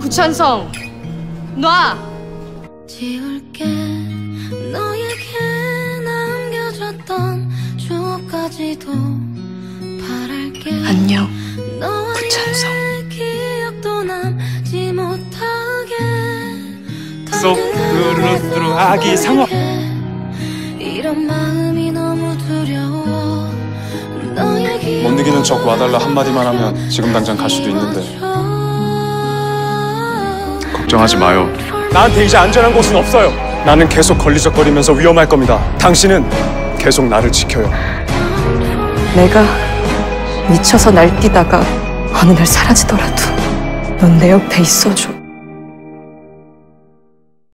구찬성 놔! 지울게. 너에게 남겨줬던 추억까지도 바랄게. 안녕 너와의 구찬성. 기억도 남지 못하게. 쏙 뚜루뚜루 아기 상어. 이런 마음이 너무 두려워. 못 이기는 척 와달라 한마디만 하면 지금 당장 갈 수도 있는데 걱정하지 마요. 나한테 이제 안전한 곳은 없어요. 나는 계속 걸리적거리면서 위험할 겁니다. 당신은 계속 나를 지켜요. 내가 미쳐서 날뛰다가 어느 날 사라지더라도 넌 내 옆에 있어줘